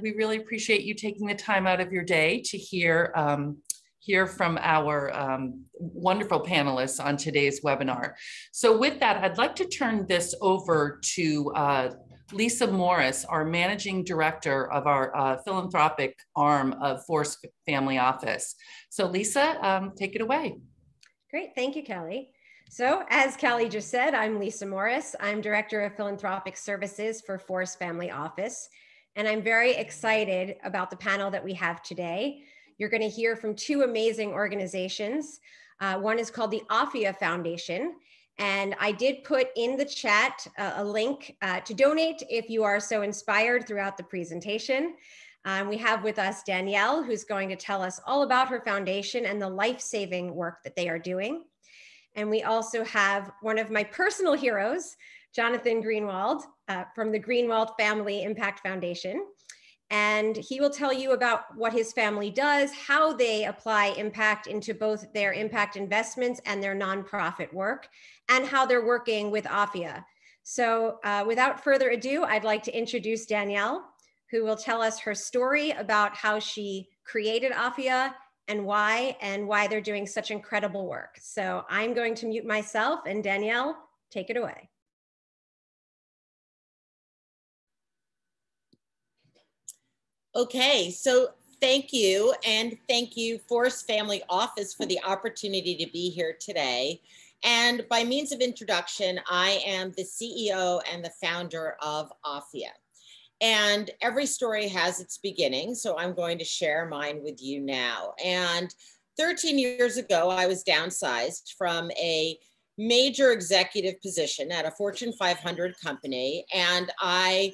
We really appreciate you taking the time out of your day to hear um, hear from our um, wonderful panelists on today's webinar. So with that, I'd like to turn this over to uh, Lisa Morris, our managing director of our uh, philanthropic arm of Force Family Office. So Lisa, um, take it away. Great, thank you, Kelly. So as Kelly just said, I'm Lisa Morris. I'm Director of Philanthropic Services for Force Family Office. And I'm very excited about the panel that we have today. You're gonna hear from two amazing organizations. Uh, one is called the AFYA Foundation, and I did put in the chat uh, a link uh, to donate if you are so inspired throughout the presentation. Um, we have with us Danielle, who's going to tell us all about her foundation and the life-saving work that they are doing. And we also have one of my personal heroes, Jonathan Greenwald uh, from the Greenwald Family Impact Foundation and he will tell you about what his family does, how they apply impact into both their impact investments and their nonprofit work, and how they're working with AFYA. So uh, without further ado, I'd like to introduce Danielle, who will tell us her story about how she created AFYA and why, and why they're doing such incredible work. So I'm going to mute myself and Danielle, take it away. Okay, so thank you. And thank you, Force Family Office, for the opportunity to be here today. And by means of introduction, I am the CEO and the founder of AFYA. And every story has its beginning, so I'm going to share mine with you now. And 13 years ago, I was downsized from a major executive position at a Fortune 500 company, and I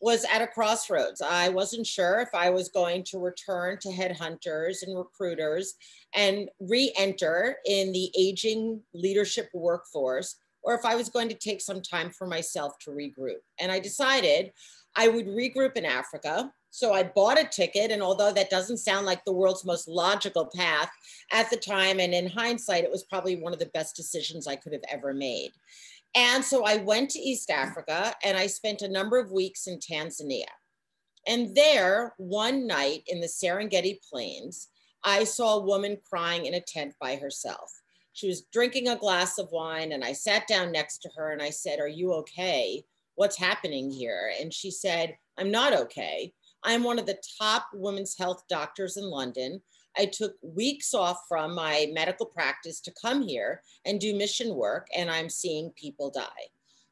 was at a crossroads. I wasn't sure if I was going to return to headhunters and recruiters and re enter in the aging leadership workforce, or if I was going to take some time for myself to regroup. And I decided I would regroup in Africa. So I bought a ticket. And although that doesn't sound like the world's most logical path at the time, and in hindsight, it was probably one of the best decisions I could have ever made. And so I went to East Africa and I spent a number of weeks in Tanzania. And there, one night in the Serengeti Plains, I saw a woman crying in a tent by herself. She was drinking a glass of wine, and I sat down next to her and I said, Are you okay? What's happening here? And she said, I'm not okay. I'm one of the top women's health doctors in London. I took weeks off from my medical practice to come here and do mission work, and I'm seeing people die.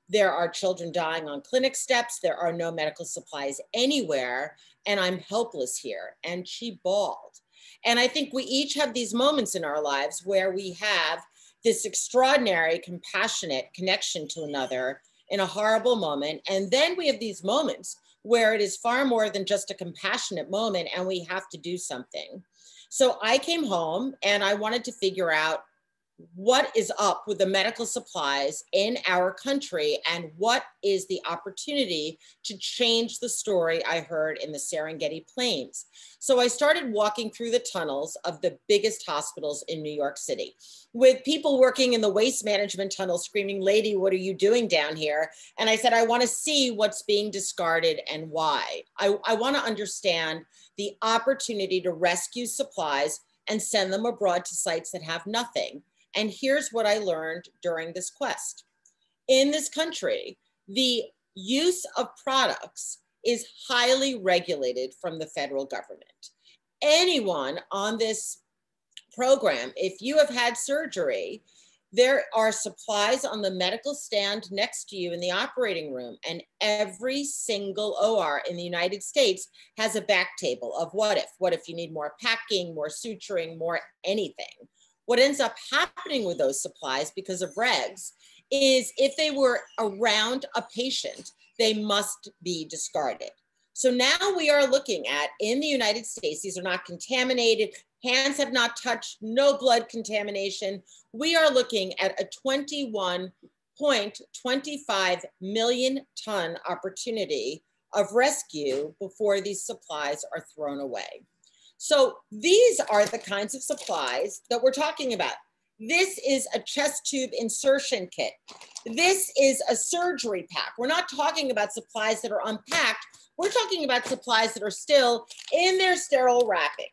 There are children dying on clinic steps. There are no medical supplies anywhere, and I'm helpless here. And she bawled. And I think we each have these moments in our lives where we have this extraordinary, compassionate connection to another in a horrible moment. And then we have these moments where it is far more than just a compassionate moment and we have to do something. So I came home and I wanted to figure out what is up with the medical supplies in our country and what is the opportunity to change the story I heard in the Serengeti Plains. So I started walking through the tunnels of the biggest hospitals in New York City with people working in the waste management tunnel screaming, Lady, what are you doing down here? And I said, I want to see what's being discarded and why. I, I want to understand the opportunity to rescue supplies and send them abroad to sites that have nothing. And here's what I learned during this quest. In this country, the use of products is highly regulated from the federal government. Anyone on this program, if you have had surgery, there are supplies on the medical stand next to you in the operating room, and every single OR in the United States has a back table of what if. What if you need more packing, more suturing, more anything? What ends up happening with those supplies because of regs is if they were around a patient, they must be discarded. So now we are looking at in the United States, these are not contaminated, hands have not touched, no blood contamination. We are looking at a 21.25 million ton opportunity of rescue before these supplies are thrown away. So these are the kinds of supplies that we're talking about. This is a chest tube insertion kit. This is a surgery pack. We're not talking about supplies that are unpacked. We're talking about supplies that are still in their sterile wrapping.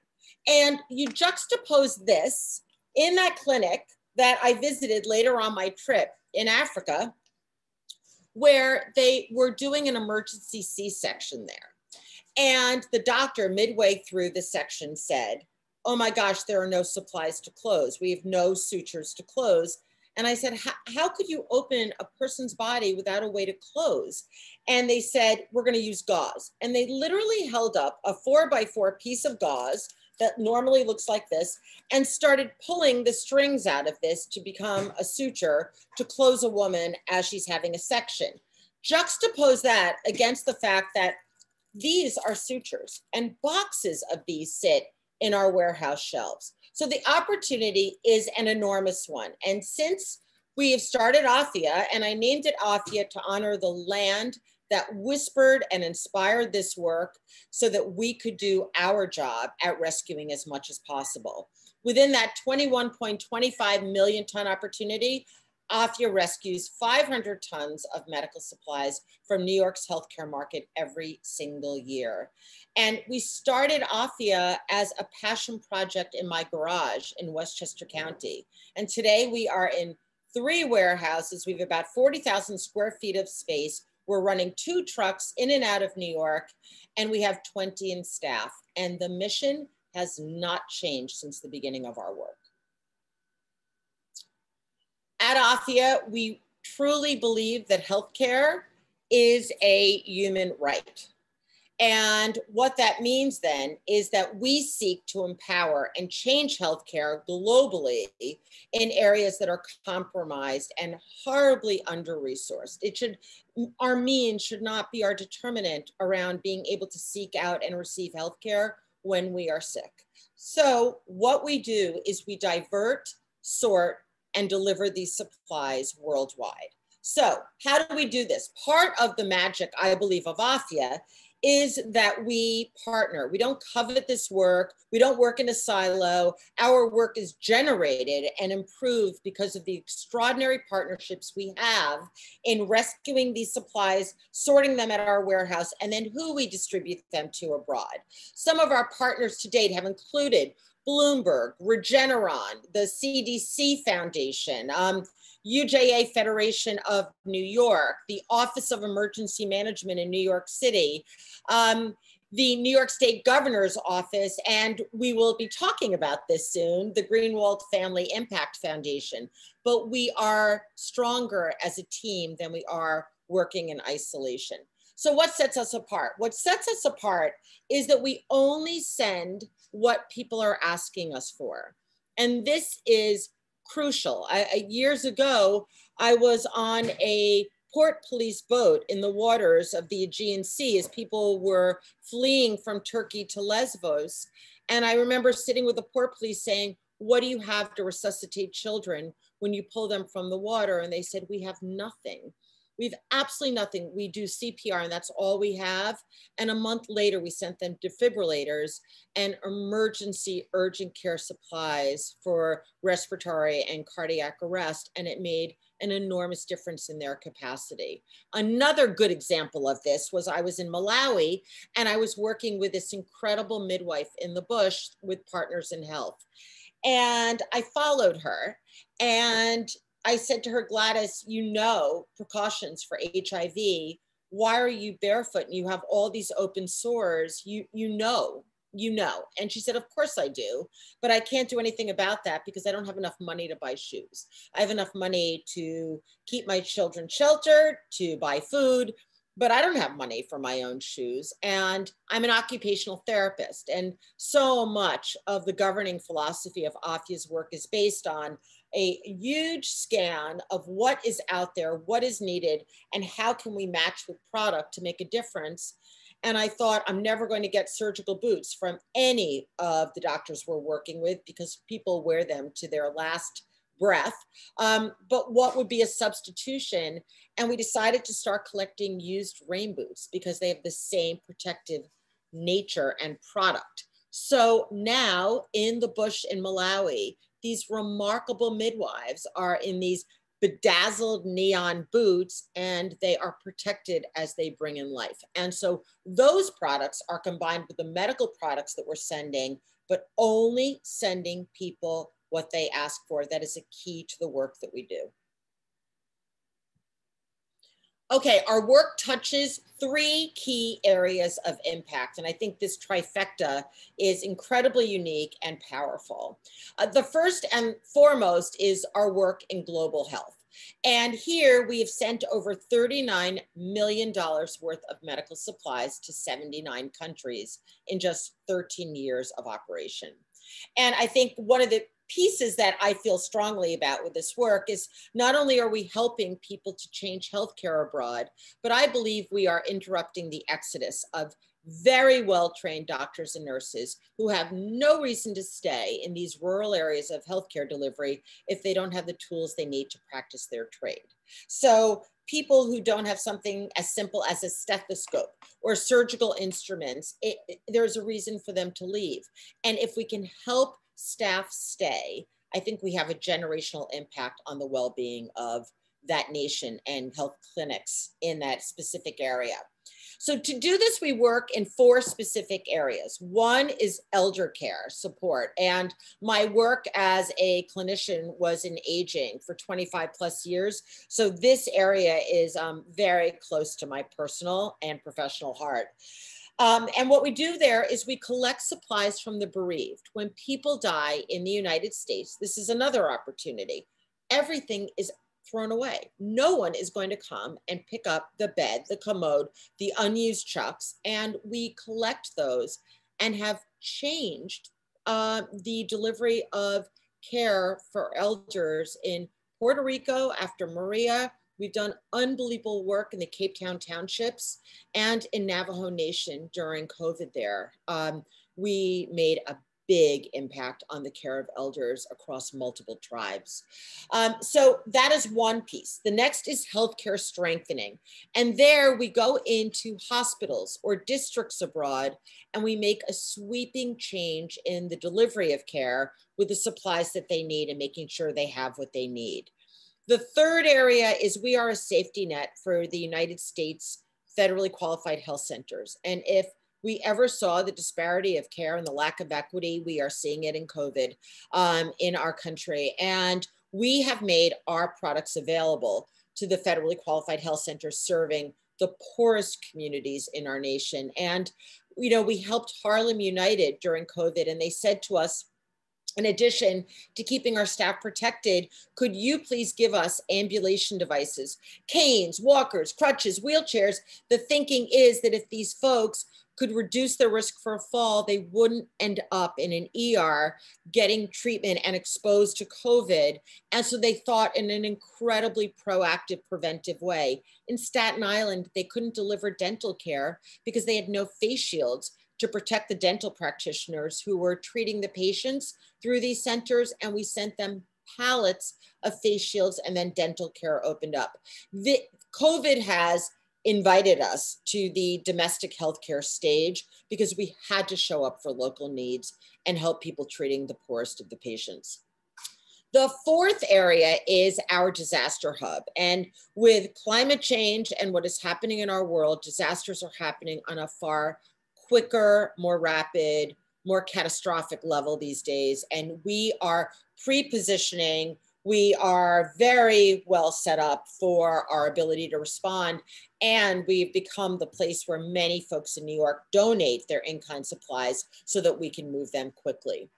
And you juxtapose this in that clinic that I visited later on my trip in Africa, where they were doing an emergency C section there. And the doctor, midway through the section, said, Oh my gosh, there are no supplies to close. We have no sutures to close. And I said, How could you open a person's body without a way to close? And they said, We're going to use gauze. And they literally held up a four by four piece of gauze that normally looks like this and started pulling the strings out of this to become a suture to close a woman as she's having a section. Juxtapose that against the fact that these are sutures and boxes of these sit in our warehouse shelves. So the opportunity is an enormous one. And since we have started AFYA, and I named it AFYA to honor the land that whispered and inspired this work so that we could do our job at rescuing as much as possible. Within that 21.25 million ton opportunity, AFYA rescues 500 tons of medical supplies from New York's healthcare market every single year. And we started AFYA as a passion project in my garage in Westchester County. And today we are in three warehouses. We have about 40,000 square feet of space. We're running two trucks in and out of New York, and we have 20 in staff. And the mission has not changed since the beginning of our work. At AFYA, we truly believe that healthcare is a human right. And what that means then is that we seek to empower and change healthcare globally in areas that are compromised and horribly under resourced. It should, our means should not be our determinant around being able to seek out and receive healthcare when we are sick. So, what we do is we divert, sort, and deliver these supplies worldwide. So, how do we do this? Part of the magic, I believe, of AFYA is that we partner. We don't covet this work. We don't work in a silo. Our work is generated and improved because of the extraordinary partnerships we have in rescuing these supplies, sorting them at our warehouse, and then who we distribute them to abroad. Some of our partners to date have included Bloomberg, Regeneron, the CDC Foundation, um, UJA Federation of New York, the Office of Emergency Management in New York City, um, the New York State Governor's Office, and we will be talking about this soon, the Greenwald Family Impact Foundation. But we are stronger as a team than we are working in isolation. So, what sets us apart? What sets us apart is that we only send what people are asking us for. And this is crucial. I, years ago, I was on a port police boat in the waters of the Aegean Sea as people were fleeing from Turkey to Lesbos. And I remember sitting with the port police saying, What do you have to resuscitate children when you pull them from the water? And they said, We have nothing. We have absolutely nothing. We do CPR and that's all we have. And a month later, we sent them defibrillators and emergency urgent care supplies for respiratory and cardiac arrest. And it made an enormous difference in their capacity. Another good example of this was I was in Malawi and I was working with this incredible midwife in the bush with Partners in Health. And I followed her and I said to her, Gladys, you know precautions for HIV. Why are you barefoot and you have all these open sores? You you know, you know. And she said, Of course I do, but I can't do anything about that because I don't have enough money to buy shoes. I have enough money to keep my children sheltered, to buy food, but I don't have money for my own shoes. And I'm an occupational therapist. And so much of the governing philosophy of AFYA's work is based on a huge scan of what is out there, what is needed, and how can we match with product to make a difference. And I thought, I'm never going to get surgical boots from any of the doctors we're working with because people wear them to their last breath. Um, but what would be a substitution? And we decided to start collecting used rain boots because they have the same protective nature and product. So now in the bush in Malawi, these remarkable midwives are in these bedazzled neon boots and they are protected as they bring in life. And so those products are combined with the medical products that we're sending, but only sending people what they ask for. That is a key to the work that we do. Okay, our work touches three key areas of impact, and I think this trifecta is incredibly unique and powerful. Uh, the first and foremost is our work in global health. And here we have sent over $39 million worth of medical supplies to 79 countries in just 13 years of operation. And I think one of the pieces that I feel strongly about with this work is not only are we helping people to change healthcare abroad, but I believe we are interrupting the exodus of very well trained doctors and nurses who have no reason to stay in these rural areas of healthcare delivery if they don't have the tools they need to practice their trade. So, people who don't have something as simple as a stethoscope or surgical instruments, it, it, there's a reason for them to leave. And if we can help staff stay, I think we have a generational impact on the well being of that nation and health clinics in that specific area. So to do this, we work in four specific areas. One is elder care support. And my work as a clinician was in aging for 25 plus years. So this area is um, very close to my personal and professional heart. Um, and what we do there is we collect supplies from the bereaved. When people die in the United States, this is another opportunity. Everything is thrown away. No one is going to come and pick up the bed, the commode, the unused chucks, and we collect those and have changed uh, the delivery of care for elders in Puerto Rico after Maria, We've done unbelievable work in the Cape Town townships and in Navajo Nation during COVID there. Um, we made a big impact on the care of elders across multiple tribes. Um, so that is one piece. The next is healthcare strengthening. And there we go into hospitals or districts abroad and we make a sweeping change in the delivery of care with the supplies that they need and making sure they have what they need. The third area is we are a safety net for the United States federally qualified health centers. And if we ever saw the disparity of care and the lack of equity, we are seeing it in COVID um, in our country. And we have made our products available to the federally qualified health centers serving the poorest communities in our nation. And, you know, we helped Harlem United during COVID, and they said to us, in addition to keeping our staff protected, could you please give us ambulation devices, canes, walkers, crutches, wheelchairs? The thinking is that if these folks could reduce their risk for a fall, they wouldn't end up in an ER getting treatment and exposed to COVID. And so they thought in an incredibly proactive, preventive way. In Staten Island, they couldn't deliver dental care because they had no face shields to protect the dental practitioners who were treating the patients through these centers, and we sent them pallets of face shields and then dental care opened up. The, COVID has invited us to the domestic healthcare stage because we had to show up for local needs and help people treating the poorest of the patients. The fourth area is our disaster hub. And with climate change and what is happening in our world, disasters are happening on a far quicker, more rapid, more catastrophic level these days. And we are pre positioning, we are very well set up for our ability to respond. And we've become the place where many folks in New York donate their in kind supplies so that we can move them quickly.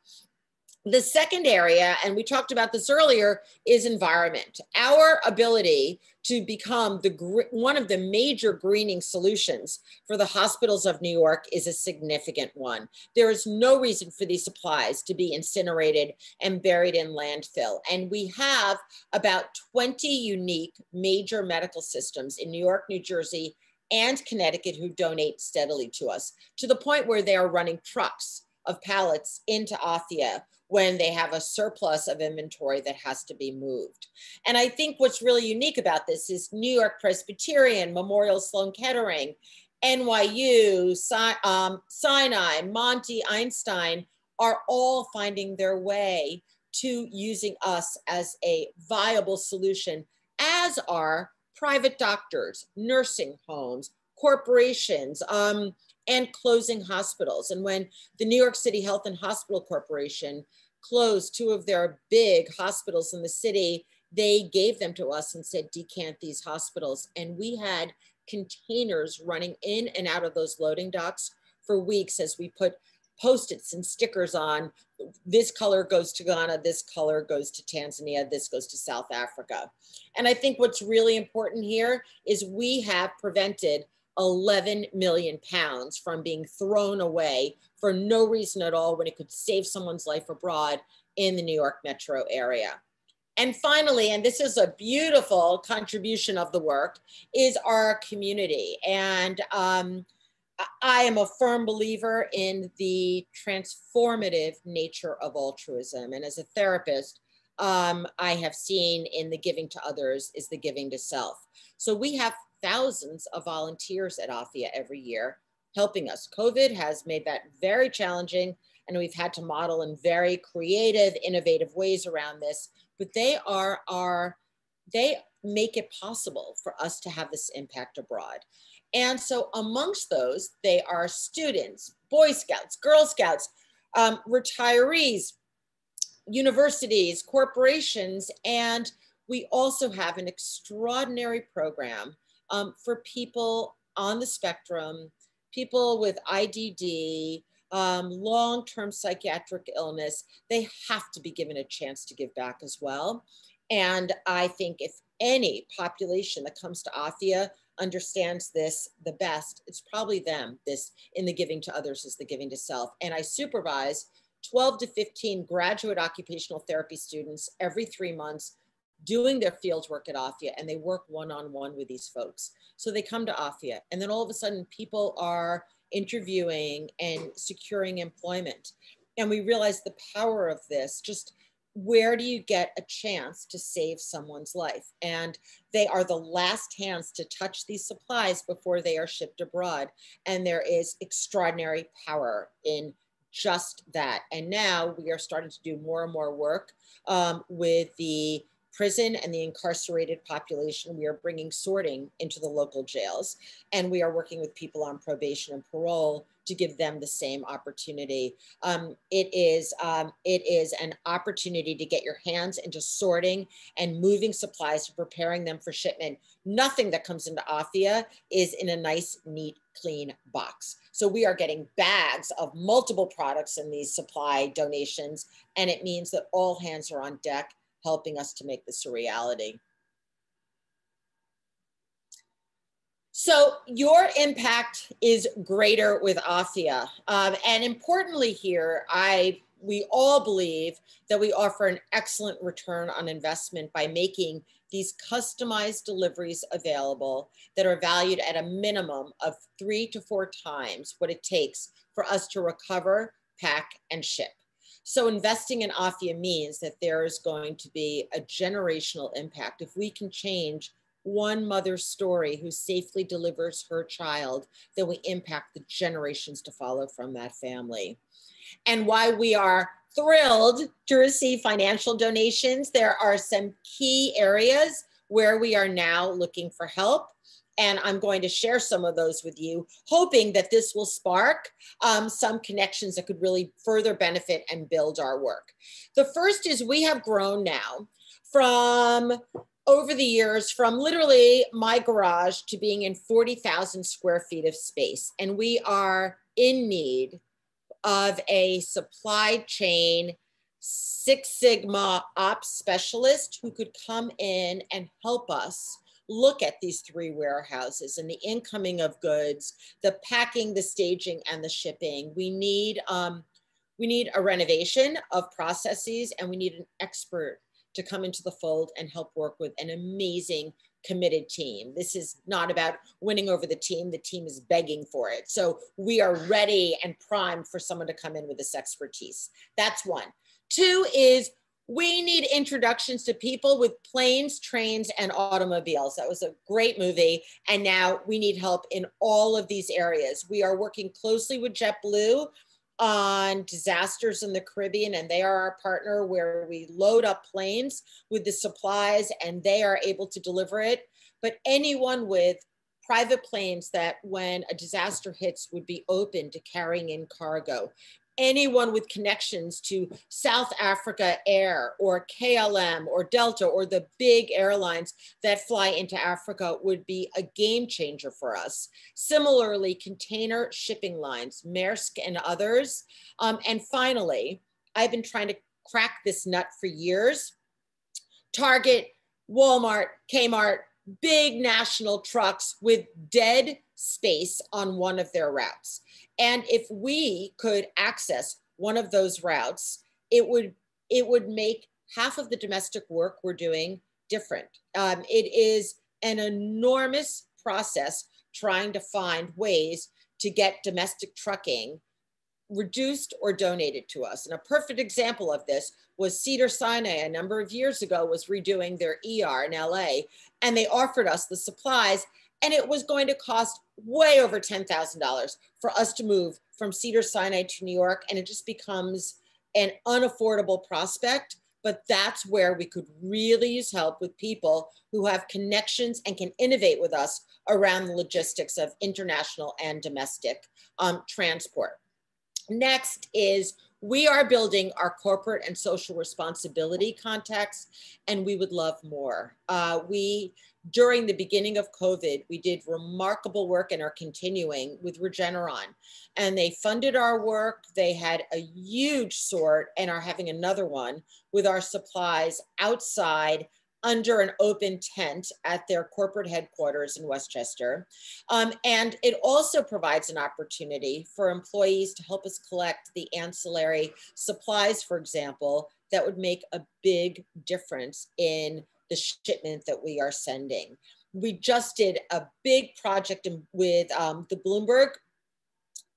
The second area, and we talked about this earlier, is environment. Our ability to become the one of the major greening solutions for the hospitals of New York is a significant one. There is no reason for these supplies to be incinerated and buried in landfill. And we have about 20 unique major medical systems in New York, New Jersey, and Connecticut who donate steadily to us to the point where they are running trucks of pallets into AFYA when they have a surplus of inventory that has to be moved. And I think what's really unique about this is New York Presbyterian, Memorial Sloan Kettering, NYU, um, Sinai, Monty, Einstein are all finding their way to using us as a viable solution, as are private doctors, nursing homes, corporations, um, and closing hospitals. And when the New York City Health and Hospital Corporation closed two of their big hospitals in the city, they gave them to us and said, decant these hospitals. And we had containers running in and out of those loading docks for weeks as we put post-its and stickers on this color goes to Ghana, this color goes to Tanzania, this goes to South Africa. And I think what's really important here is we have prevented 11 million pounds from being thrown away for no reason at all when it could save someone's life abroad in the New York metro area. And finally, and this is a beautiful contribution of the work, is our community. And um, I am a firm believer in the transformative nature of altruism. And as a therapist, um, I have seen in the giving to others is the giving to self. So we have thousands of volunteers at AFYA every year helping us. COVID has made that very challenging, and we've had to model in very creative, innovative ways around this. But they are our, they make it possible for us to have this impact abroad. And so amongst those, they are students, Boy Scouts, Girl Scouts, um, retirees, universities, corporations, and we also have an extraordinary program um, for people on the spectrum, people with IDD, um, long-term psychiatric illness, they have to be given a chance to give back as well. And I think if any population that comes to AFYA understands this the best, it's probably them. This in the giving to others is the giving to self. And I supervise 12 to 15 graduate occupational therapy students every three months doing their field work at AFYA and they work one-on-one with these folks. So they come to AFYA and then all of a sudden people are interviewing and securing employment. And we realize the power of this, just where do you get a chance to save someone's life? And they are the last hands to touch these supplies before they are shipped abroad. And there is extraordinary power in just that. And now we are starting to do more and more work um, with the prison and the incarcerated population. We are bringing sorting into the local jails, and we are working with people on probation and parole to give them the same opportunity. Um, it is um, it is an opportunity to get your hands into sorting and moving supplies, preparing them for shipment. Nothing that comes into AFYA is in a nice, neat, clean box. So we are getting bags of multiple products in these supply donations, and it means that all hands are on deck helping us to make this a reality. So your impact is greater with AFYA. Um, and importantly here, I we all believe that we offer an excellent return on investment by making these customized deliveries available that are valued at a minimum of three to four times what it takes for us to recover, pack, and ship. So investing in AFYA means that there is going to be a generational impact. If we can change one mother's story who safely delivers her child, then we impact the generations to follow from that family. And why we are thrilled to receive financial donations, there are some key areas where we are now looking for help and I'm going to share some of those with you, hoping that this will spark um, some connections that could really further benefit and build our work. The first is we have grown now from over the years from literally my garage to being in 40,000 square feet of space. And we are in need of a supply chain Six Sigma ops specialist who could come in and help us look at these three warehouses and the incoming of goods, the packing, the staging, and the shipping. We need um, we need a renovation of processes, and we need an expert to come into the fold and help work with an amazing committed team. This is not about winning over the team. The team is begging for it. So we are ready and primed for someone to come in with this expertise. That's one. Two is we need introductions to people with planes, trains, and automobiles. That was a great movie. And now we need help in all of these areas. We are working closely with JetBlue on disasters in the Caribbean, and they are our partner where we load up planes with the supplies and they are able to deliver it. But anyone with private planes that when a disaster hits would be open to carrying in cargo anyone with connections to South Africa Air or KLM or Delta or the big airlines that fly into Africa would be a game changer for us. Similarly, container shipping lines, Maersk and others. Um, and finally, I've been trying to crack this nut for years. Target, Walmart, Kmart, big national trucks with dead space on one of their routes. And if we could access one of those routes, it would it would make half of the domestic work we're doing different. Um, it is an enormous process trying to find ways to get domestic trucking reduced or donated to us. And a perfect example of this was Cedar Sinai a number of years ago was redoing their ER in LA and they offered us the supplies and it was going to cost way over $10,000 for us to move from Cedar Sinai to New York. And it just becomes an unaffordable prospect. But that's where we could really use help with people who have connections and can innovate with us around the logistics of international and domestic um, transport. Next is we are building our corporate and social responsibility context, and we would love more. Uh, we, during the beginning of COVID, we did remarkable work and are continuing with Regeneron. And they funded our work. They had a huge sort and are having another one with our supplies outside under an open tent at their corporate headquarters in Westchester. Um, and it also provides an opportunity for employees to help us collect the ancillary supplies, for example, that would make a big difference in the shipment that we are sending. We just did a big project with um, the Bloomberg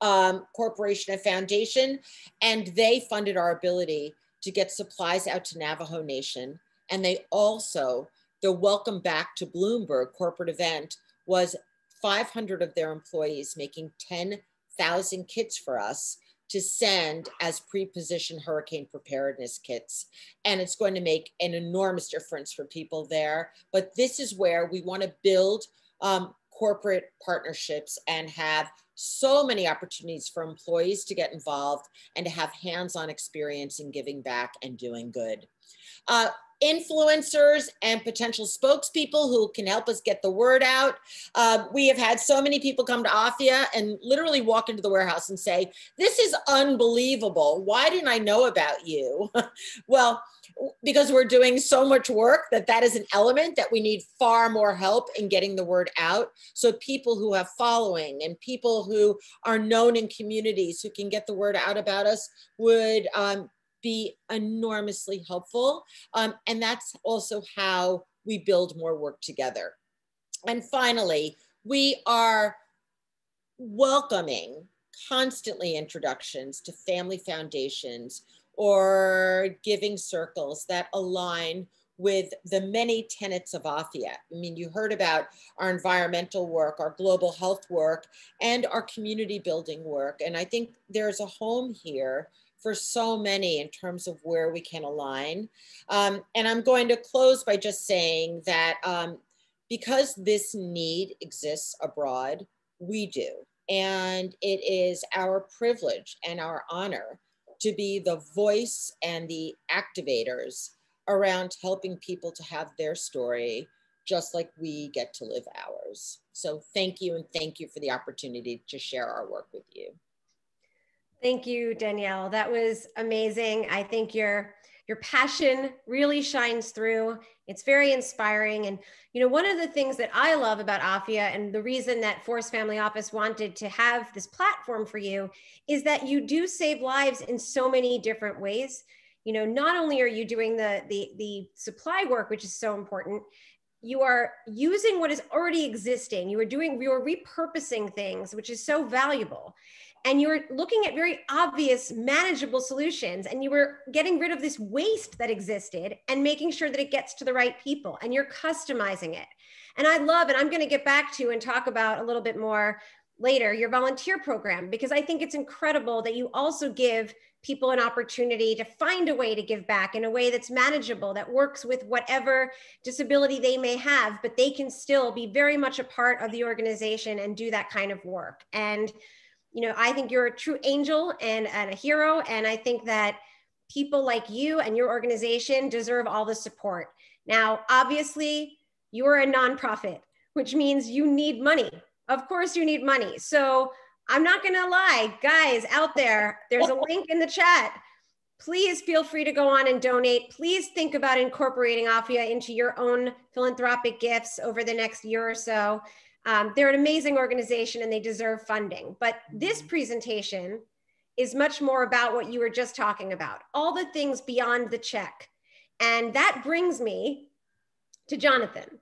um, Corporation and Foundation, and they funded our ability to get supplies out to Navajo Nation and they also, the Welcome Back to Bloomberg corporate event was 500 of their employees making 10,000 kits for us to send as pre-positioned hurricane preparedness kits. And it's going to make an enormous difference for people there. But this is where we want to build um, corporate partnerships and have so many opportunities for employees to get involved and to have hands-on experience in giving back and doing good. Uh, influencers and potential spokespeople who can help us get the word out. Uh, we have had so many people come to AFYA and literally walk into the warehouse and say, This is unbelievable. Why didn't I know about you? well, because we're doing so much work that that is an element that we need far more help in getting the word out so people who have following and people who are known in communities who can get the word out about us would um, be enormously helpful. Um, and that's also how we build more work together. And finally, we are welcoming constantly introductions to family foundations or giving circles that align with the many tenets of AFYA. I mean, you heard about our environmental work, our global health work, and our community building work. And I think there's a home here for so many in terms of where we can align. Um, and I'm going to close by just saying that um, because this need exists abroad, we do. And it is our privilege and our honor to be the voice and the activators around helping people to have their story just like we get to live ours. So thank you and thank you for the opportunity to share our work with you. Thank you, Danielle. That was amazing. I think your your passion really shines through. It's very inspiring. And you know, one of the things that I love about AFYA and the reason that Force Family Office wanted to have this platform for you is that you do save lives in so many different ways. You know, not only are you doing the the the supply work, which is so important, you are using what is already existing. You are doing, you are repurposing things, which is so valuable and you were looking at very obvious manageable solutions and you were getting rid of this waste that existed and making sure that it gets to the right people and you're customizing it and i love and i'm going to get back to and talk about a little bit more later your volunteer program because I think it's incredible that you also give people an opportunity to find a way to give back in a way that's manageable, that works with whatever disability they may have, but they can still be very much a part of the organization and do that kind of work. And, you know, I think you're a true angel and, and a hero. And I think that people like you and your organization deserve all the support. Now, obviously, you are a nonprofit, which means you need money. Of course, you need money. So I'm not going to lie, guys out there, there's a link in the chat. Please feel free to go on and donate. Please think about incorporating AFYA into your own philanthropic gifts over the next year or so. Um, they're an amazing organization and they deserve funding. But this presentation is much more about what you were just talking about, all the things beyond the check. And that brings me to Jonathan.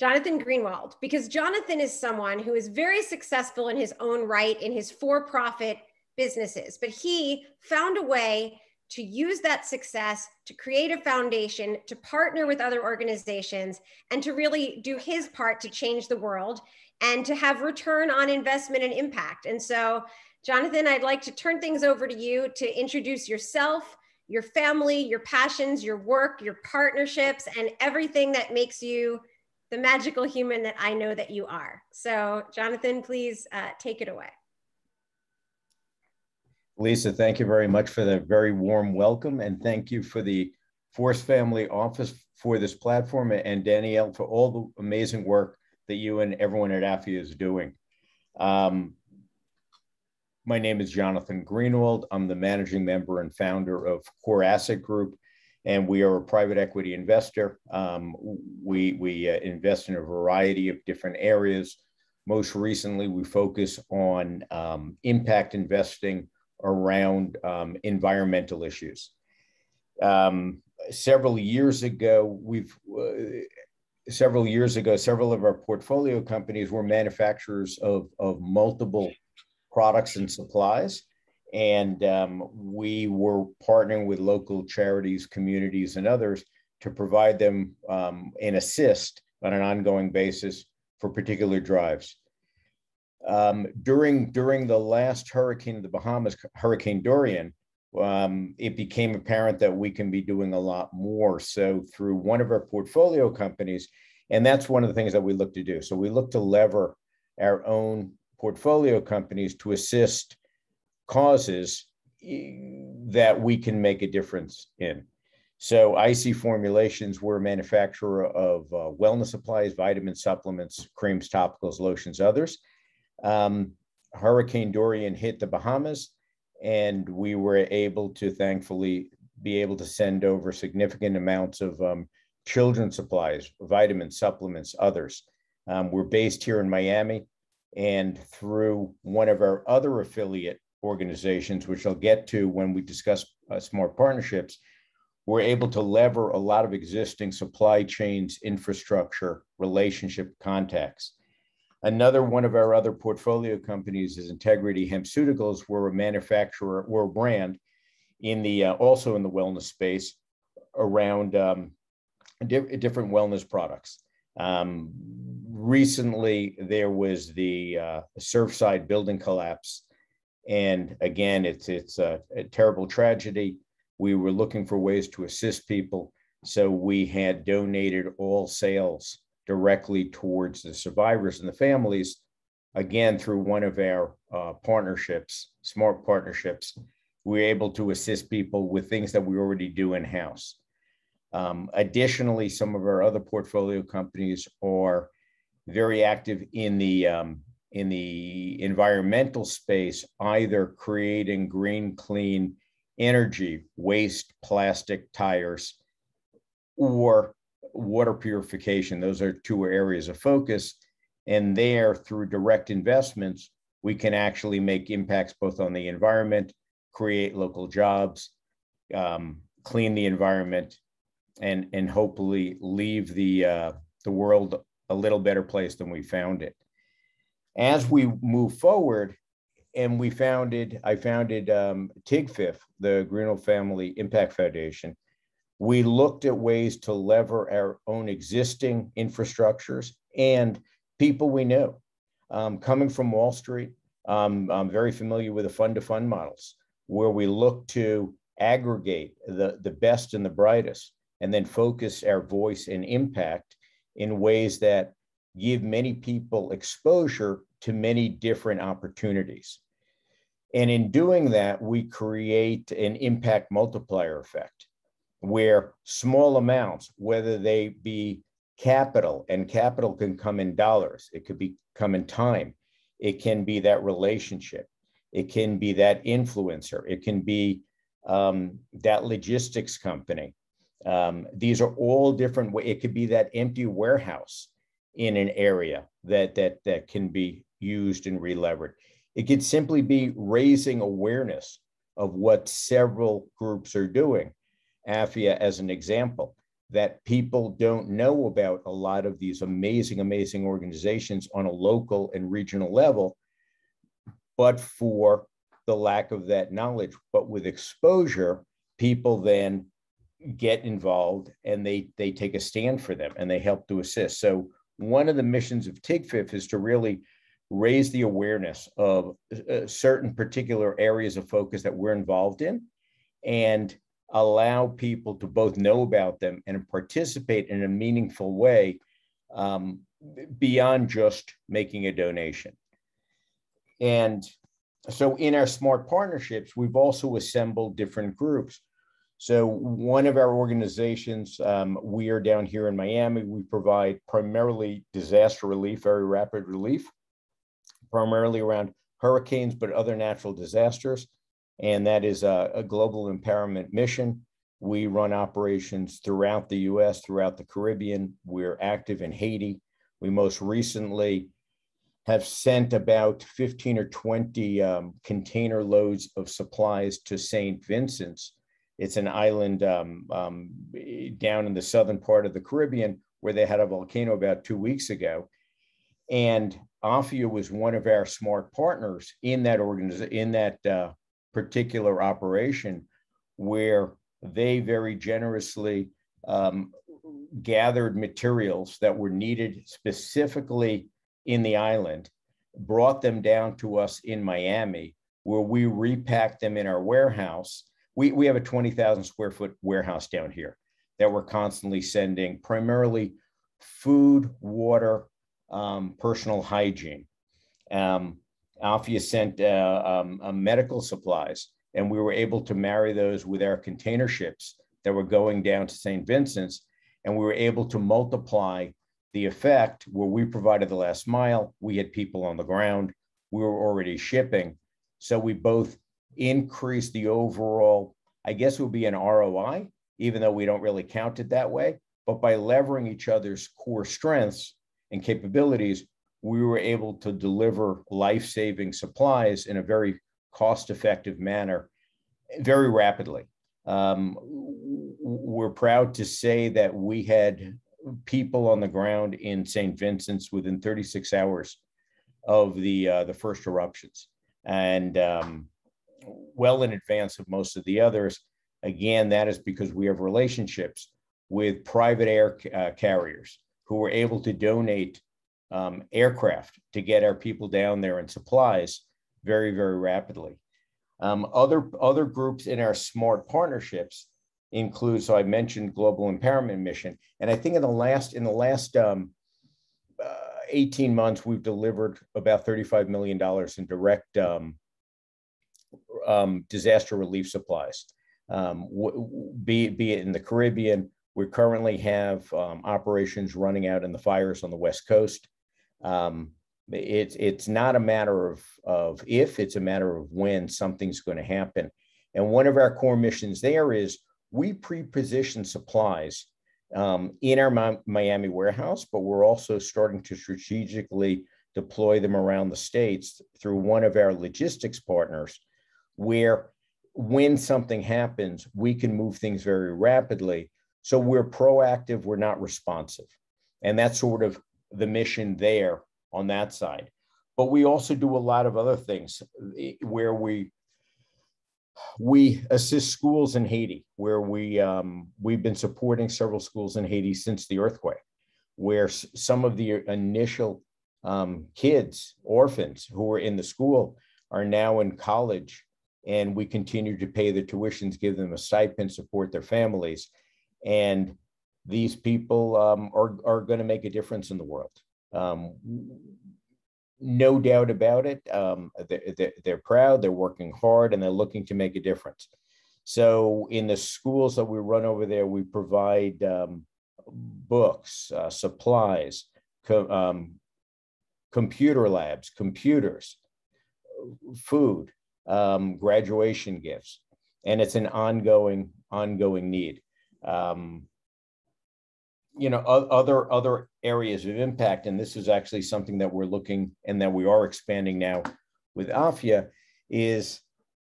Jonathan Greenwald, because Jonathan is someone who is very successful in his own right in his for profit businesses, but he found a way to use that success to create a foundation, to partner with other organizations, and to really do his part to change the world and to have return on investment and impact. And so, Jonathan, I'd like to turn things over to you to introduce yourself, your family, your passions, your work, your partnerships, and everything that makes you the magical human that I know that you are. So, Jonathan, please uh, take it away. Lisa, thank you very much for the very warm welcome, and thank you for the Force Family Office for this platform, and Danielle for all the amazing work that you and everyone at AFYA is doing. Um, my name is Jonathan Greenwald. I'm the managing member and founder of Core Asset Group, and we are a private equity investor. Um, we we uh, invest in a variety of different areas. Most recently, we focus on um, impact investing around um, environmental issues. Um, several years ago, we've uh, several years ago, several of our portfolio companies were manufacturers of, of multiple products and supplies and um, we were partnering with local charities, communities, and others to provide them um, and assist on an ongoing basis for particular drives. Um, during during the last hurricane in the Bahamas, Hurricane Dorian, um, it became apparent that we can be doing a lot more. So through one of our portfolio companies, and that's one of the things that we look to do. So we look to lever our own portfolio companies to assist causes that we can make a difference in. So IC Formulations, we're a manufacturer of uh, wellness supplies, vitamin supplements, creams, topicals, lotions, others. Um, Hurricane Dorian hit the Bahamas, and we were able to thankfully be able to send over significant amounts of um, children's supplies, vitamin supplements, others. Um, we're based here in Miami, and through one of our other affiliate organizations, which I'll get to when we discuss uh, smart partnerships, we're able to lever a lot of existing supply chains, infrastructure, relationship contacts. Another one of our other portfolio companies is Integrity Hempceuticals. We're a manufacturer, we're a brand in the uh, also in the wellness space around um, di- different wellness products. Um, recently, there was the uh, Surfside building collapse and again, it's it's a, a terrible tragedy. We were looking for ways to assist people, so we had donated all sales directly towards the survivors and the families. Again, through one of our uh, partnerships, smart partnerships, we're able to assist people with things that we already do in house. Um, additionally, some of our other portfolio companies are very active in the um, in the environmental space, either creating green, clean energy, waste, plastic, tires, or water purification. Those are two areas of focus. And there, through direct investments, we can actually make impacts both on the environment, create local jobs, um, clean the environment, and, and hopefully leave the, uh, the world a little better place than we found it as we move forward, and we founded, I founded um, TIGFIF, the Greenwald Family Impact Foundation. We looked at ways to lever our own existing infrastructures and people we knew. Um, coming from Wall Street, Um, I'm very familiar with the fund to fund models where we look to aggregate the, the best and the brightest and then focus our voice and impact in ways that give many people exposure to many different opportunities. And in doing that, we create an impact multiplier effect where small amounts, whether they be capital, and capital can come in dollars, it could be come in time, it can be that relationship, it can be that influencer, it can be um, that logistics company. Um, these are all different. Ways. It could be that empty warehouse in an area that that that can be used and relevered. It could simply be raising awareness of what several groups are doing. AFYA as an example, that people don't know about a lot of these amazing, amazing organizations on a local and regional level, but for the lack of that knowledge. But with exposure, people then get involved and they they take a stand for them and they help to assist. So one of the missions of TIGFIF is to really raise the awareness of uh, certain particular areas of focus that we're involved in and allow people to both know about them and participate in a meaningful way um, beyond just making a donation. And so in our smart partnerships, we've also assembled different groups. So one of our organizations, um, we are down here in Miami. We provide primarily disaster relief, very rapid relief, primarily around hurricanes, but other natural disasters. And that is a, a global empowerment mission. We run operations throughout the US, throughout the Caribbean. We're active in Haiti. We most recently have sent about 15 or 20 um, container loads of supplies to St. Vincent's. It's an island um, um, down in the southern part of the Caribbean where they had a volcano about two weeks ago. And AFYA was one of our smart partners in that organization, in that uh, particular operation, where they very generously um, gathered materials that were needed specifically in the island, brought them down to us in Miami, where we repacked them in our warehouse. We, we have a 20,000 square foot warehouse down here that we're constantly sending primarily food, water, um, personal hygiene. Um, AFYA sent uh, um, uh, medical supplies, and we were able to marry those with our container ships that were going down to St. Vincent's, and we were able to multiply the effect where we provided the last mile, we had people on the ground, we were already shipping. So we both increased the overall, I guess it would be an ROI, even though we don't really count it that way. But by levering each other's core strengths and capabilities, we were able to deliver life-saving supplies in a very cost-effective manner very rapidly. Um, we're proud to say that we had people on the ground in St. Vincent's within 36 hours of the uh, the first eruptions, and um, well in advance of most of the others. Again, that is because we have relationships with private air uh, carriers who were able to donate um, aircraft to get our people down there and supplies very, very rapidly. Um, other, other groups in our smart partnerships include, so I mentioned Global Empowerment Mission, and I think in the last, in the last um, uh, 18 months, we've delivered about $35 million in direct um, um, disaster relief supplies, um, be, be it in the Caribbean, we currently have um, operations running out in the fires on the West Coast. Um, it's it's not a matter of of if, it's a matter of when something's going to happen. And one of our core missions there is we pre-position supplies um, in our Miami warehouse, but we're also starting to strategically deploy them around the states through one of our logistics partners, where when something happens, we can move things very rapidly so we're proactive, we're not responsive. And that's sort of the mission there on that side. But we also do a lot of other things eh, where we we assist schools in Haiti, where we um, we've been supporting several schools in Haiti since the earthquake, where some of the initial um, kids, orphans who were in the school are now in college, and we continue to pay the tuitions, give them a stipend, support their families. And these people um, are, are going to make a difference in the world. Um, no doubt about it. Um, they're, they're proud, they're working hard, and they're looking to make a difference. So, in the schools that we run over there, we provide um, books, uh, supplies, co- um, computer labs, computers, food, um, graduation gifts, and it's an ongoing, ongoing need. Um, you know, other other areas of impact, and this is actually something that we're looking and that we are expanding now with AFYA, is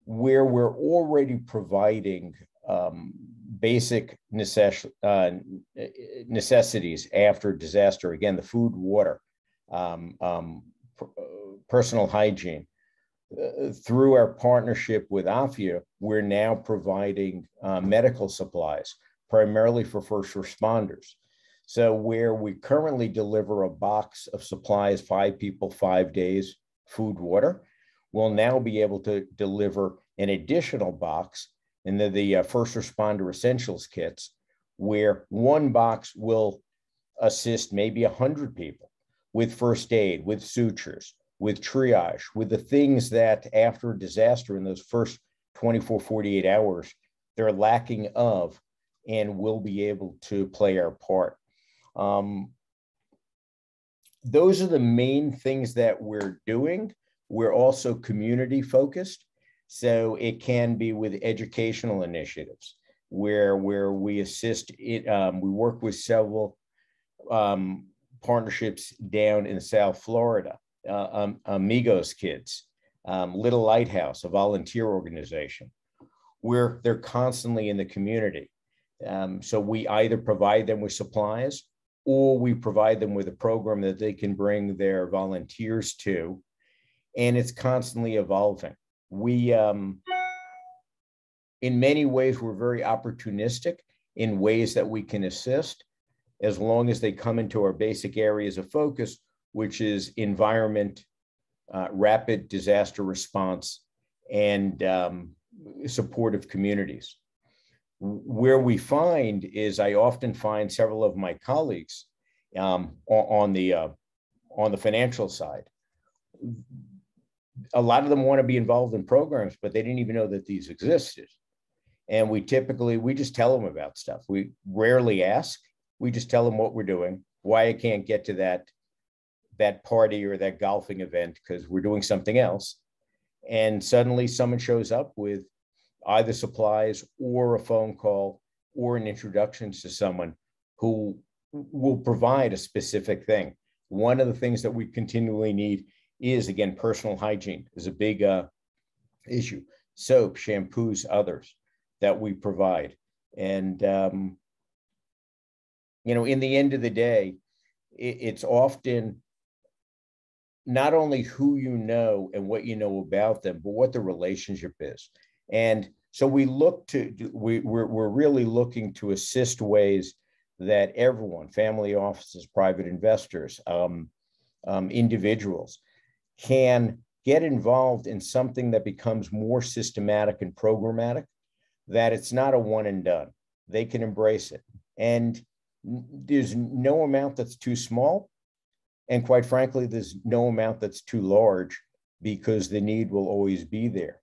where we're already providing um, basic necess- uh, necessities after disaster. Again, the food, water, um, um, personal hygiene. Uh, through our partnership with AFYA, we're now providing uh, medical supplies, primarily for first responders. So, where we currently deliver a box of supplies, five people, five days, food, water, we'll now be able to deliver an additional box in the, uh, first responder essentials kits, where one box will assist maybe 100 people with first aid, with sutures, with triage, with the things that after a disaster in those first 24, 48 hours, they're lacking of and will be able to play our part. Um, those are the main things that we're doing. We're also community focused. So it can be with educational initiatives where, where we assist it. Um, we work with several um, partnerships down in South Florida, uh, um, Amigos Kids, um, Little Lighthouse, a volunteer organization, where they're constantly in the community. Um, so we either provide them with supplies or we provide them with a program that they can bring their volunteers to. And it's constantly evolving. We, um, in many ways, we're very opportunistic in ways that we can assist as long as they come into our basic areas of focus, which is environment, uh, rapid disaster response, and um, supportive communities. Where we find is I often find several of my colleagues um, on the uh, on the financial side. A lot of them want to be involved in programs, but they didn't even know that these existed. And we typically we just tell them about stuff. We rarely ask we just tell them what we're doing, why I can't get to that that party or that golfing event because we're doing something else. And suddenly someone shows up with either supplies or a phone call or an introduction to someone who will provide a specific thing. One of the things that we continually need is again personal hygiene is a big uh, issue. Soap, shampoos, others that we provide, and um, you know, in the end of the day, it, it's often not only who you know and what you know about them, but what the relationship is. And so we look to, we, we're, we're really looking to assist ways that everyone, family offices, private investors, um, um, individuals, can get involved in something that becomes more systematic and programmatic, that it's not a one and done. They can embrace it. And there's no amount that's too small. And quite frankly, there's no amount that's too large because the need will always be there.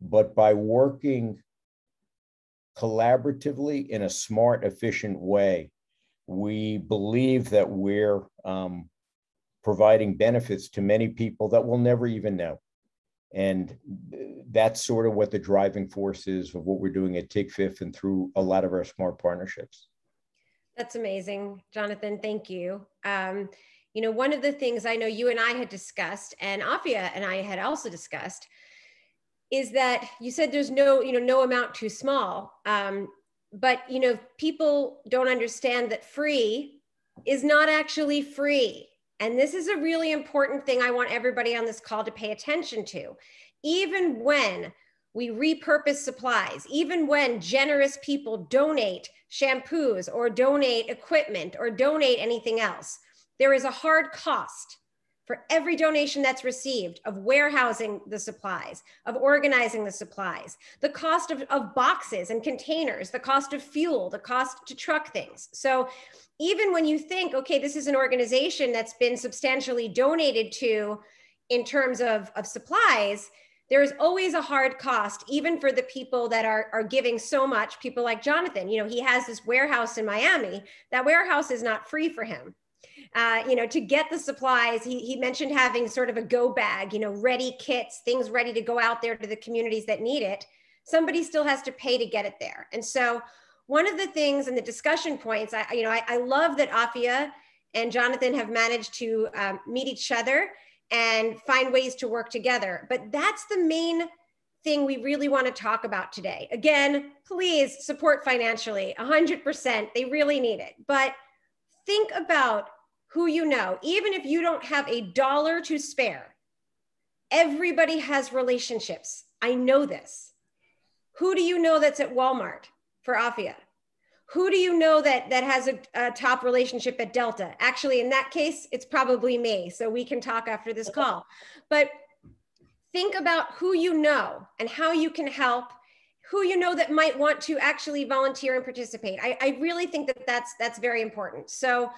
But by working collaboratively in a smart, efficient way, we believe that we're um, providing benefits to many people that we'll never even know. And that's sort of what the driving force is of what we're doing at TICFIF and through a lot of our smart partnerships. That's amazing, Jonathan. Thank you. Um, you know, one of the things I know you and I had discussed, and AFYA and I had also discussed, is that you said there's no, you know, no amount too small. Um, but you know, people don't understand that free is not actually free. And this is a really important thing I want everybody on this call to pay attention to. Even when we repurpose supplies, even when generous people donate shampoos or donate equipment or donate anything else. There is a hard cost for every donation that's received of warehousing the supplies, of organizing the supplies, the cost of, of boxes and containers, the cost of fuel, the cost to truck things. So even when you think, okay, this is an organization that's been substantially donated to in terms of, of supplies, there is always a hard cost, even for the people that are, are giving so much. People like Jonathan, you know, he has this warehouse in Miami. That warehouse is not free for him uh, you know, to get the supplies. He, he mentioned having sort of a go bag, you know, ready kits, things ready to go out there to the communities that need it. Somebody still has to pay to get it there. And so one of the things and the discussion points, I, you know, I, I love that AFYA and Jonathan have managed to um, meet each other and find ways to work together. But that's the main thing we really want to talk about today. Again, please support financially, 100%. They really need it. But think about who you know, even if you don't have a dollar to spare, everybody has relationships. I know this. Who do you know that's at Walmart for AFYA? Who do you know that that has a, a, top relationship at Delta? Actually, in that case, it's probably me. So we can talk after this call. But think about who you know and how you can help who you know that might want to actually volunteer and participate. I, I really think that that's that's very important. So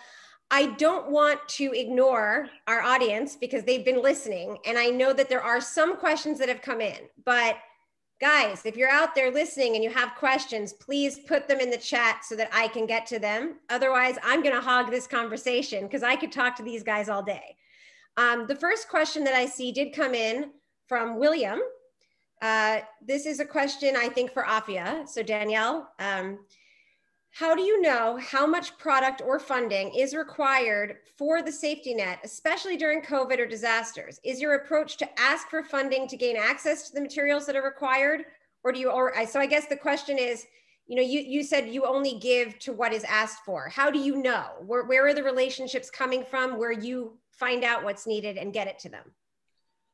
I don't want to ignore our audience because they've been listening. And I know that there are some questions that have come in. But guys, if you're out there listening and you have questions, please put them in the chat so that I can get to them. Otherwise, I'm going to hog this conversation because I could talk to these guys all day. Um, the first question that I see did come in from William. Uh, this is a question I think for AFYA. So Danielle, um, how do you know how much product or funding is required for the safety net, especially during COVID or disasters? Is your approach to ask for funding to gain access to the materials that are required? Or do you, or so I guess the question is, you know, you, you said you only give to what is asked for. How do you know? Where, where are the relationships coming from where you find out what's needed and get it to them?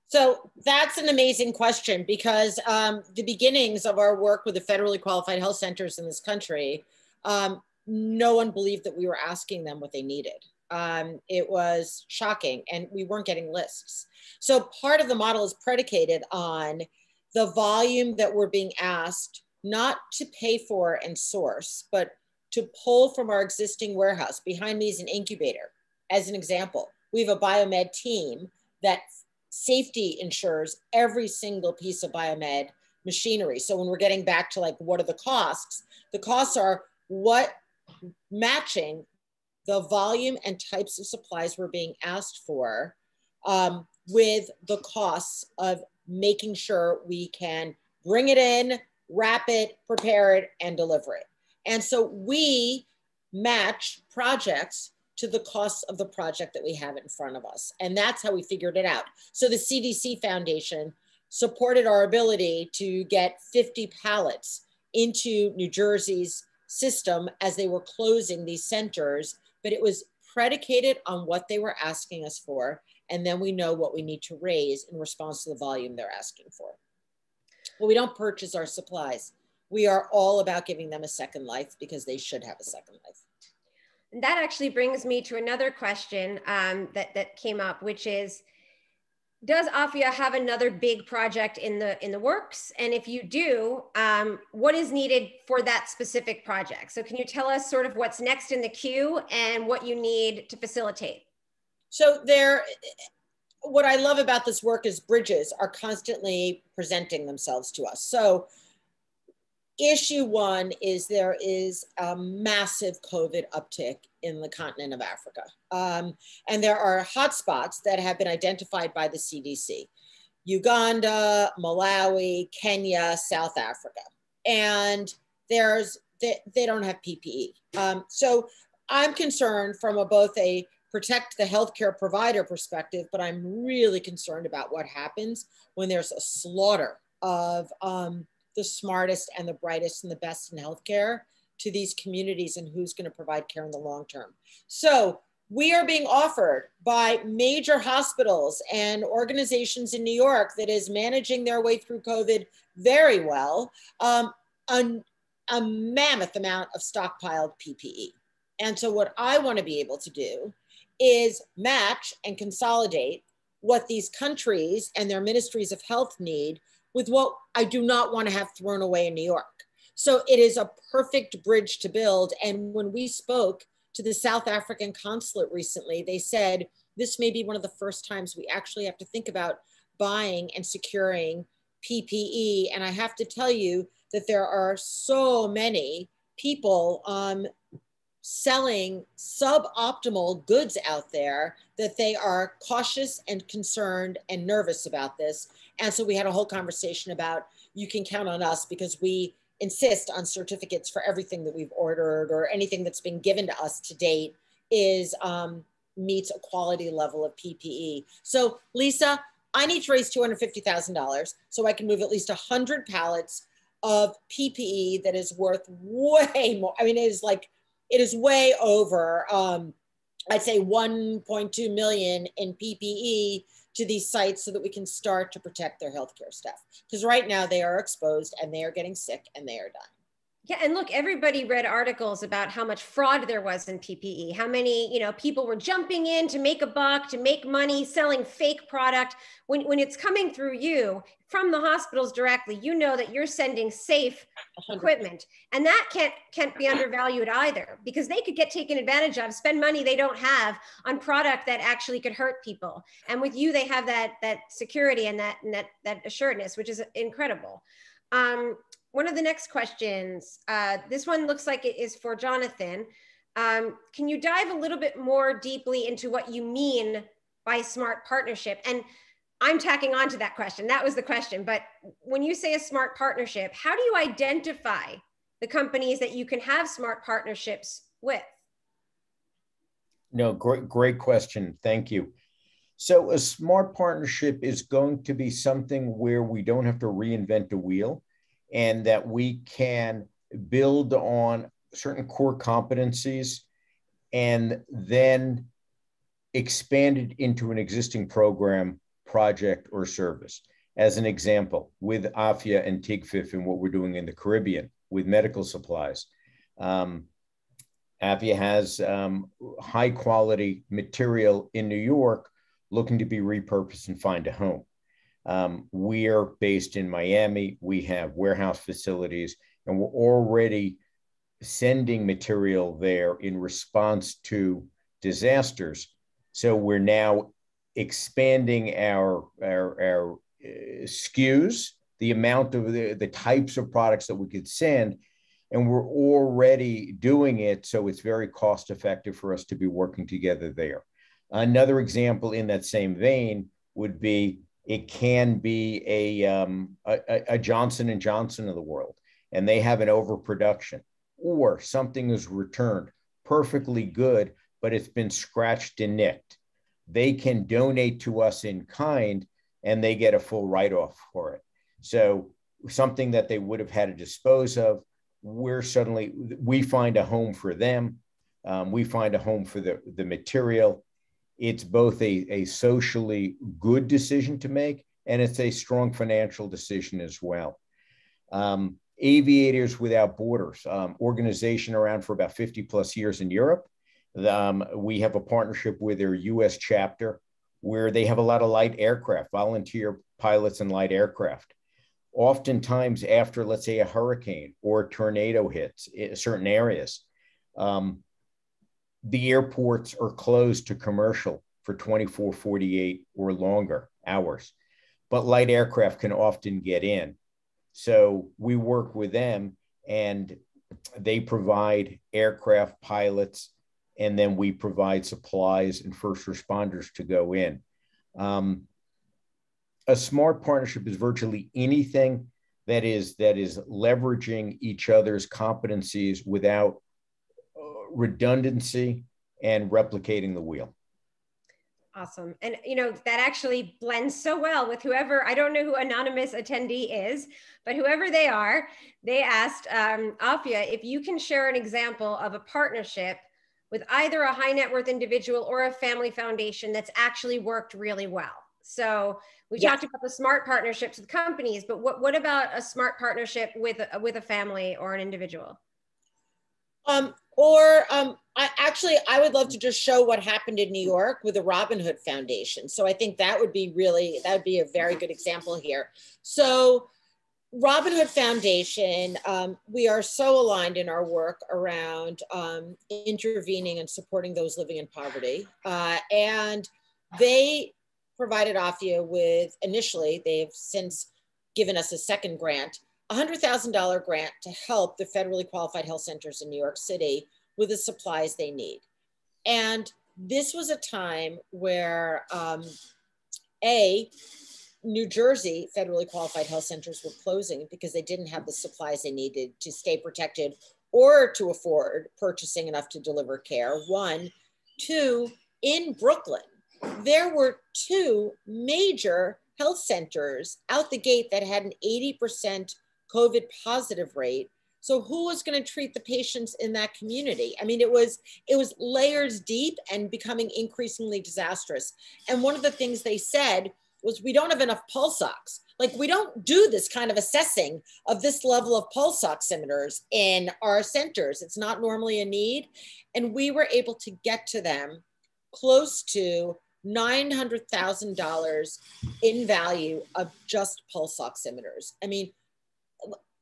So that's an amazing question because um, the beginnings of our work with the federally qualified health centers in this country um, no one believed that we were asking them what they needed. Um, it was shocking, and we weren't getting lists. So part of the model is predicated on the volume that we're being asked not to pay for and source, but to pull from our existing warehouse. Behind me is an incubator. As an example, we have a biomed team that safety ensures every single piece of biomed machinery. So when we're getting back to like, what are the costs? The costs are what matching the volume and types of supplies we're being asked for um, with the costs of making sure we can bring it in, wrap it, prepare it, and deliver it. And so we match projects to the costs of the project that we have in front of us. And that's how we figured it out. So the CDC Foundation supported our ability to get 50 pallets into New Jersey's system as they were closing these centers, but it was predicated on what they were asking us for. And then we know what we need to raise in response to the volume they're asking for. But we don't purchase our supplies. We are all about giving them a second life because they should have a second life. That actually brings me to another question um, that, that came up, which is, does AFYA have another big project in the in the works? And if you do, um, what is needed for that specific project? So can you tell us sort of what's next in the queue and what you need to facilitate? So there, what I love about this work is bridges are constantly presenting themselves to us. So issue one is there is a massive COVID uptick in the continent of Africa. Um, and there are hotspots that have been identified by the CDC Uganda, Malawi, Kenya, South Africa. And there's they, they don't have PPE. Um, so I'm concerned from a, both a protect the healthcare provider perspective, but I'm really concerned about what happens when there's a slaughter of um, the smartest and the brightest and the best in healthcare to these communities and who's going to provide care in the long term. So we are being offered by major hospitals and organizations in New York that is managing their way through COVID very well, um, a, a mammoth amount of stockpiled PPE. And so what I want to be able to do is match and consolidate what these countries and their ministries of health need with what I do not want to have thrown away in New York. So it is a perfect bridge to build. And when we spoke to the South African consulate recently, they said this may be one of the first times we actually have to think about buying and securing PPE. And I have to tell you that there are so many people um, selling suboptimal goods out there that they are cautious and concerned and nervous about this. And so we had a whole conversation about you can count on us because we insist on certificates for everything that we've ordered or anything that's been given to us to date is um, meets a quality level of PPE. So Lisa, I need to raise $250,000 so I can move at least 100 pallets of PPE that is worth way more. I mean, it is like, it is way over, um, I'd say 1.2 million in PPE to these sites so that we can start to protect their healthcare staff. Because right now they are exposed and they are getting sick and they are dying. Yeah, and look, everybody read articles about how much fraud there was in PPE, how many, you know, people were jumping in to make a buck, to make money, selling fake product. When, when it's coming through you from the hospitals directly, you know that you're sending safe equipment. And that can't can't be undervalued either because they could get taken advantage of, spend money they don't have on product that actually could hurt people. And with you, they have that that security and that and that that assuredness, which is incredible. Um, one of the next questions, uh, this one looks like it is for Jonathan. Um, can you dive a little bit more deeply into what you mean by smart partnership? And I'm tacking on to that question. That was the question. But when you say a smart partnership, how do you identify the companies that you can have smart partnerships with? No, great, great question. Thank you. So, a smart partnership is going to be something where we don't have to reinvent the wheel and that we can build on certain core competencies and then expand it into an existing program, project, or service. As an example, with AFYA and TIGFIF and what we're doing in the Caribbean with medical supplies. Um, AFYA has um, high quality material in New York looking to be repurposed and find a home. Um, we're based in Miami. We have warehouse facilities, and we're already sending material there in response to disasters. So we're now expanding our our, our uh, SKUs, the amount of the, the types of products that we could send, and we're already doing it. So it's very cost effective for us to be working together there. Another example in that same vein would be it can be a, um, a, a Johnson and Johnson of the world, and they have an overproduction, or something is returned perfectly good, but it's been scratched and nicked. They can donate to us in kind, and they get a full write-off for it. So something that they would have had to dispose of, we're suddenly we find a home for them. Um, we find a home for the the material it's both a, a socially good decision to make and it's a strong financial decision as well. Um, Aviators Without Borders, um, organization around for about 50 plus years in Europe. Um, we have a partnership with their US chapter where they have a lot of light aircraft, volunteer pilots and light aircraft. Oftentimes, after, let's say, a hurricane or a tornado hits certain areas, um, the airports are closed to commercial for 24, 48 or longer hours, but light aircraft can often get in. So we work with them and they provide aircraft pilots, and then we provide supplies and first responders to go in. Um, a smart partnership is virtually anything that is that is leveraging each other's competencies without redundancy and replicating the wheel. Awesome. And you know, that actually blends so well with whoever, I don't know who anonymous attendee is, but whoever they are, they asked um, AFYA if you can share an example of a partnership with either a high net worth individual or a family foundation that's actually worked really well. So we talked about the smart partnerships with companies, but what, what about a smart partnership with, with a family or an individual? Um, or um, I actually, I would love to just show what happened in New York with the Robin Hood Foundation. So I think that would be really, that would be a very good example here. So Robin Hood Foundation, um, we are so aligned in our work around um, intervening and supporting those living in poverty. Uh, and they provided AFYA with initially, they've since given us a second grant $100,000 grant to help the federally qualified health centers in New York City with the supplies they need. And this was a time where, um, A, New Jersey federally qualified health centers were closing because they didn't have the supplies they needed to stay protected or to afford purchasing enough to deliver care. One, two, in Brooklyn, there were two major health centers out the gate that had an 80% COVID positive rate. So who was going to treat the patients in that community? I mean, it was it was layers deep and becoming increasingly disastrous. And one of the things they said was we don't have enough pulse ox. Like we don't do this kind of assessing of this level of pulse oximeters in our centers. It's not normally a need. And we were able to get to them close to $900,000 in value of just pulse oximeters. I mean,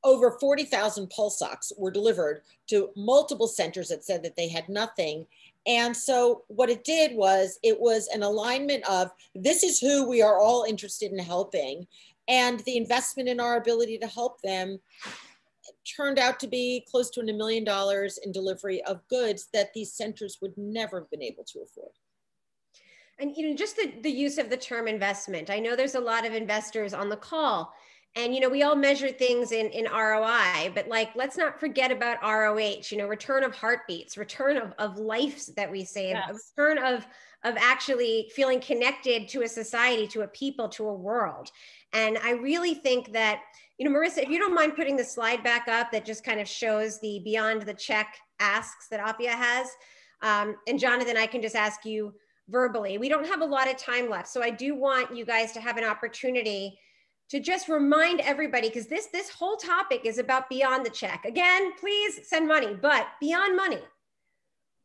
over 40,000 pulse ox were delivered to multiple centers that said that they had nothing. And so what it did was it was an alignment of this is who we are all interested in helping. And the investment in our ability to help them turned out to be close to a million dollars in delivery of goods that these centers would never have been able to afford. And you know, just the, the use of the term investment. I know there's a lot of investors on the call and you know we all measure things in in roi but like let's not forget about roh you know return of heartbeats return of, of lives that we save yes. return of of actually feeling connected to a society to a people to a world and i really think that you know marissa if you don't mind putting the slide back up that just kind of shows the beyond the check asks that AFYA has um, and jonathan i can just ask you verbally we don't have a lot of time left so i do want you guys to have an opportunity to just remind everybody because this this whole topic is about beyond the check. Again please send money but beyond money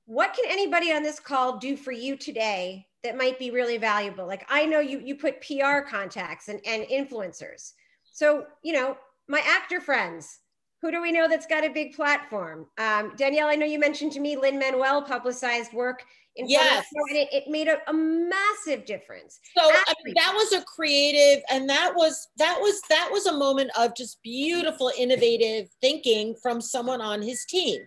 what can anybody on this call do for you today that might be really valuable? Like i know you you put pr contacts and, and influencers. So you know my actor friends who do we know that's got a big platform? Um, danielle i know you mentioned to me lin-manuel publicized work yes. and it, it made a, a, massive difference. So I mean, that was a creative, and that was that was that was a moment of just beautiful, innovative thinking from someone on his team.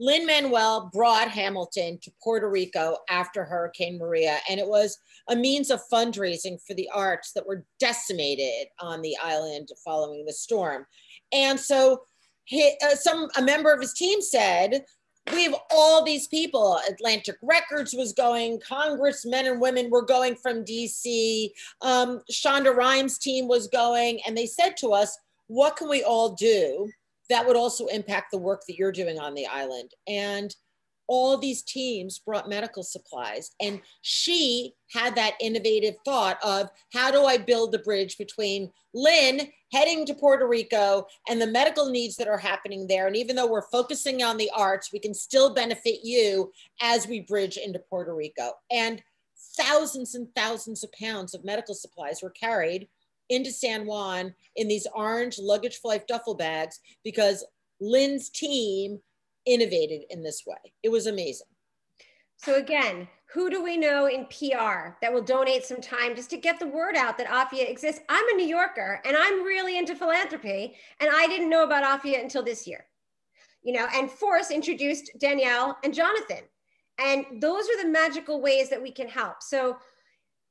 Lin-Manuel brought Hamilton to Puerto Rico after Hurricane Maria, and it was a means of fundraising for the arts that were decimated on the island following the storm. And so, he, uh, some a member of his team said, we have all these people. Atlantic Records was going, congressmen and women were going from DC. Um, Shonda Rhimes' team was going, and they said to us, What can we all do that would also impact the work that you're doing on the island? And all these teams brought medical supplies. And she had that innovative thought of how do I build the bridge between Lin heading to Puerto Rico and the medical needs that are happening there. And even though we're focusing on the arts, we can still benefit you as we bridge into Puerto Rico. And thousands and thousands of pounds of medical supplies were carried into San Juan in these orange luggage flight duffel bags because Lin's team innovated in this way. It was amazing. So again, who do we know in PR that will donate some time just to get the word out that AFYA exists? I'm a New Yorker and I'm really into philanthropy, and I didn't know about AFYA until this year. You know, and Force introduced Danielle and Jonathan. And those are the magical ways that we can help. So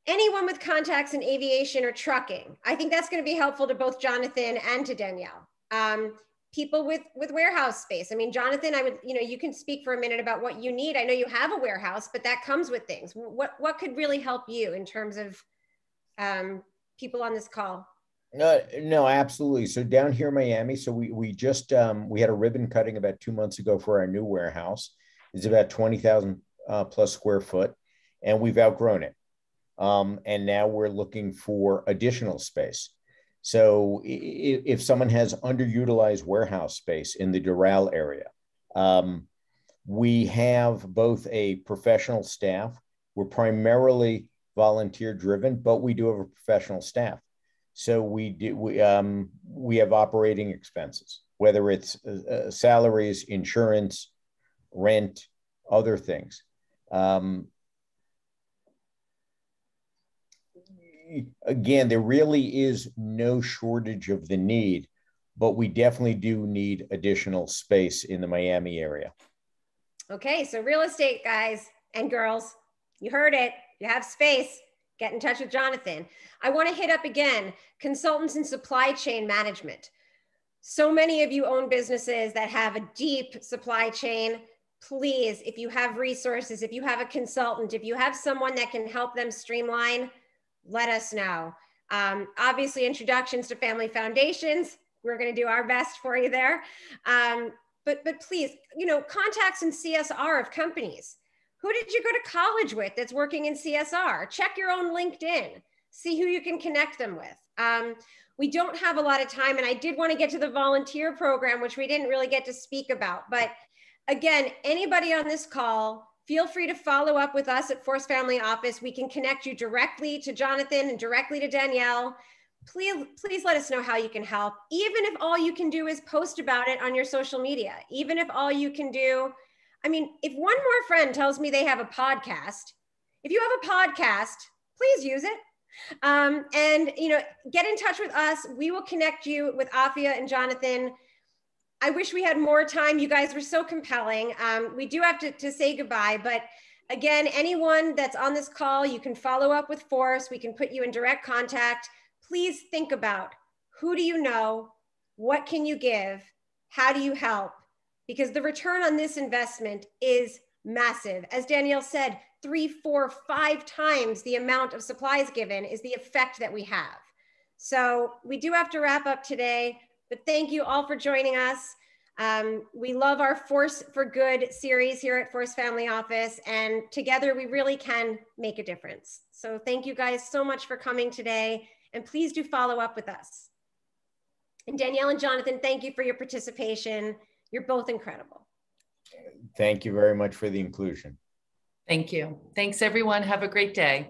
anyone with contacts in aviation or trucking, I think that's going to be helpful to both Jonathan and to Danielle. Um, people with with warehouse space i mean jonathan i would you know you can speak for a minute about what you need i know you have a warehouse but that comes with things what what could really help you in terms of um, people on this call no, no, absolutely. So down here in Miami, so we we just um, we had a ribbon cutting about two months ago for our new warehouse. It's about twenty thousand uh, plus square foot, and we've outgrown it. Um, and now we're looking for additional space. So if someone has underutilized warehouse space in the Doral area, um, We have both a professional staff. We're primarily volunteer driven, but we do have a professional staff. So we do we um, we have operating expenses, whether it's uh, uh salaries, insurance, rent, other things. Um, again, there really is no shortage of the need, but we definitely do need additional space in the Miami area. Okay, so real estate guys and girls, you heard it. You have space. Get in touch with Jonathan. I want to hit up again consultants in supply chain management. So many of you own businesses that have a deep supply chain. Please, if you have resources, if you have a consultant, if you have someone that can help them streamline, let us know. Um, obviously, introductions to family foundations. We're going to do our best for you there. Um, but, but please, you know, contacts in CSR of companies. Who did you go to college with that's working in CSR? Check your own LinkedIn, see who you can connect them with. Um, we don't have a lot of time, and I did want to get to the volunteer program, which we didn't really get to speak about. But again, anybody on this call, feel free to follow up with us at Force Family Office. We can connect you directly to Jonathan and directly to Danielle. Please, please let us know how you can help. Even if all you can do is post about it on your social media, even if all you can do I mean, if one more friend tells me they have a podcast, if you have a podcast, please use it. Um, and you know, get in touch with us. We will connect you with AFYA and Jonathan. I wish we had more time. You guys were so compelling. Um, we do have to, to say goodbye, but again, anyone that's on this call, you can follow up with Force. We can put you in direct contact. Please think about who do you know? What can you give? How do you help? because the return on this investment is massive. As Danielle said, three, four, five times the amount of supplies given is the effect that we have. So we do have to wrap up today, but thank you all for joining us. Um, we love our Force for Good series here at Force Family Office, and together we really can make a difference. So thank you guys so much for coming today, and please do follow up with us. And Danielle and Jonathan, thank you for your participation. You're both incredible. Thank you very much for the inclusion. Thank you. Thanks, everyone. Have a great day.